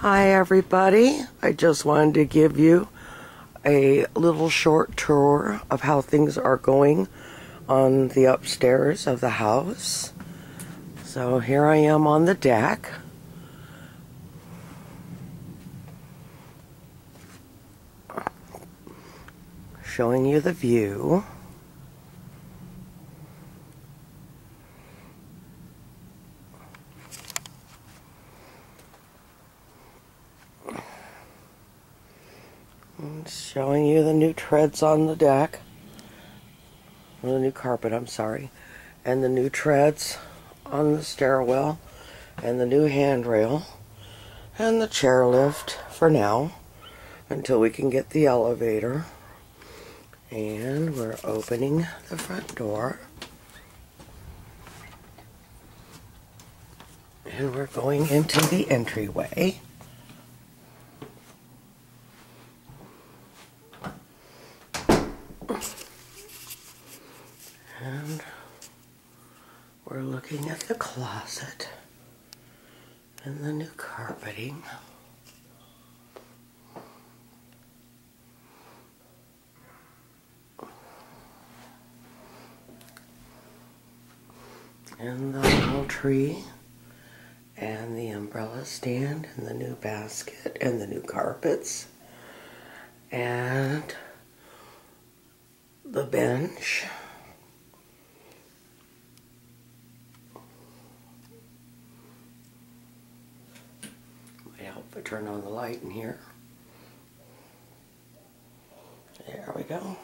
Hi, everybody. I just wanted to give you a little short tour of how things are going on the upstairs of the house. So here I am on the deck. Showing you the view. Showing you the new treads on the deck. Well, the new carpet, I'm sorry. And the new treads on the stairwell. And the new handrail. And the chairlift for now. Until we can get the elevator. And we're opening the front door. And we're going into the entryway. And looking at the closet and the new carpeting. And the little tree and the umbrella stand and the new basket and the new carpets and the bench. I turn on the light in here. There we go.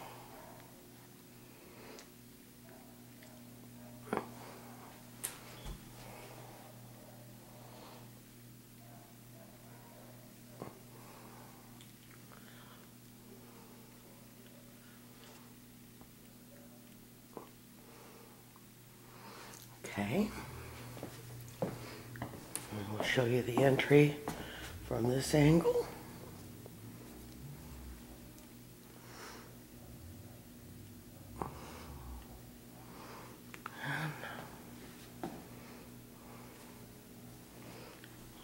Okay. we'll show you the entry from this angle.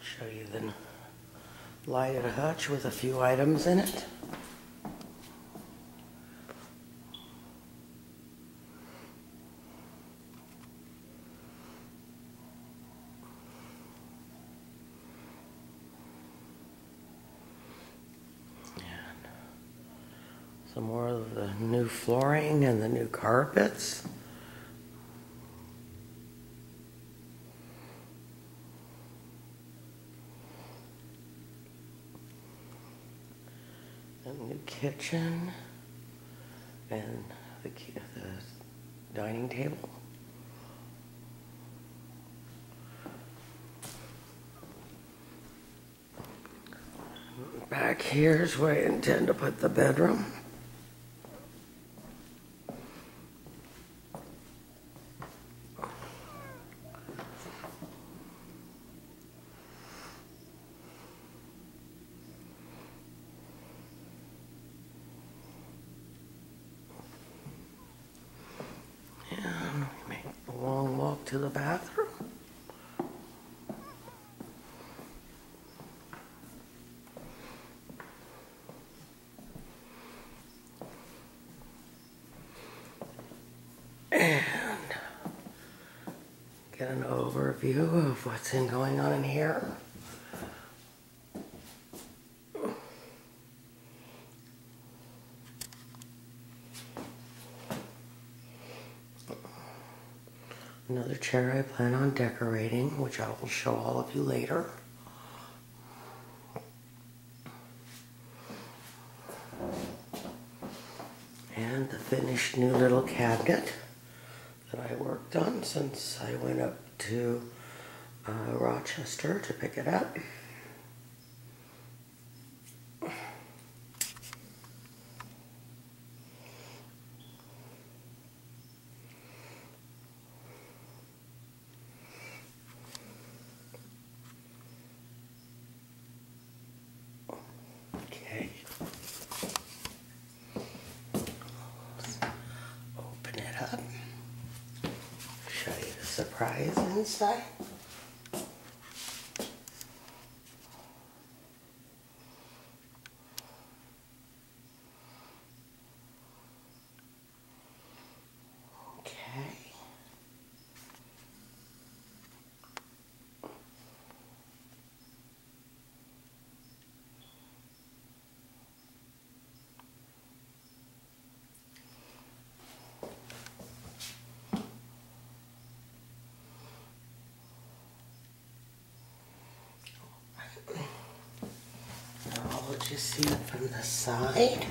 show you the lighted hutch with a few items in it. Some more of the new flooring and the new carpets. A new kitchen and the, the dining table. Back here's where I intend to put the bedroom. To the bathroom. And get an overview of what's in going on in here. Another chair I plan on decorating, which I will show all of you later. And the finished new little cabinet that I worked on since I went up to uh, Rochester to pick it up. Surprise inside. You see it from the side.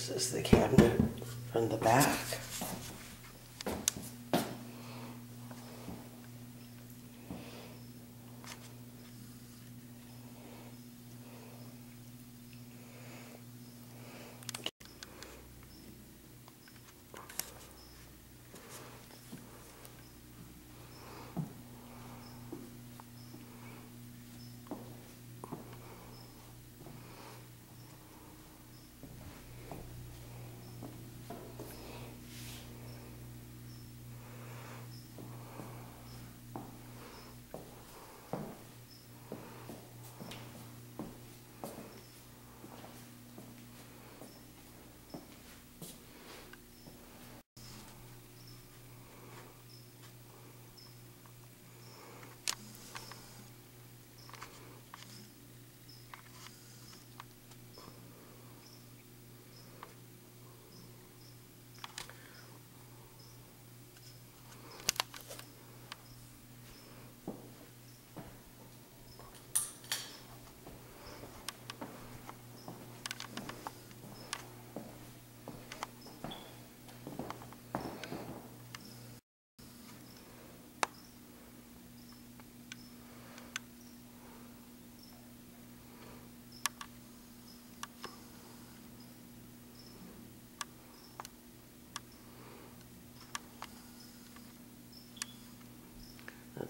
This is the cabinet from the back.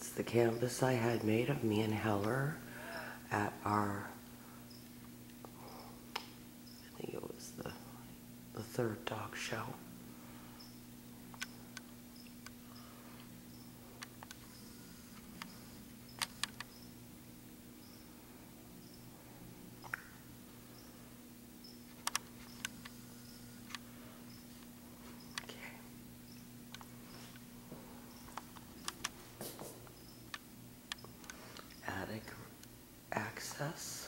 That's the canvas I had made of me and Heller at our, I think it was the, the third dog show. Okay. Access.